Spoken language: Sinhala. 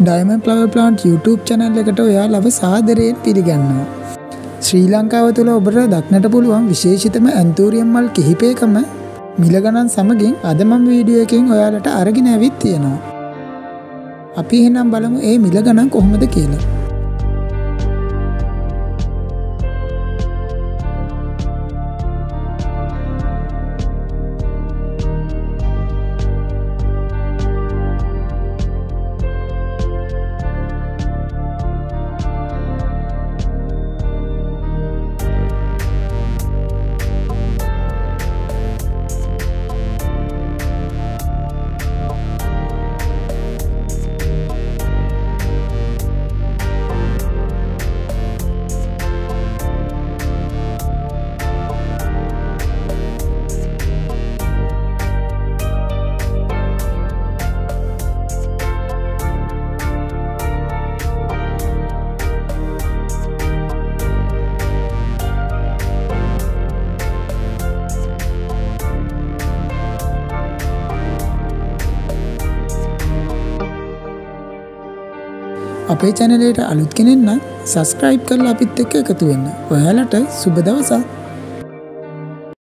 ඩයිම ප්ලව ප්ලාන්ට් YouTube චැනල් එකට ඔයා ලබ සාදරයෙන් පිළිගන්නවා. ශ්‍රී ලංකාව තුළ ඔබට දක්නට පුළුවන් විශේෂිතම ඇන්තූරියම් මල් කිහිපයකම මිලගණන් සමගින් අදමම් වීඩියෝකින් ඔයාලට අරගෙන ඇවිත් තියෙනවා. අපි එහෙනම් බලමු ඒ මිලගණන් කොහොමද කියලා. අපේ චැනලයට අලුත් කෙනෙන්න සස්ක්‍රයිබ් කරලා අපිත් එක්ක එකතු වෙන්න. ඔයාලට සුබ දවසක්.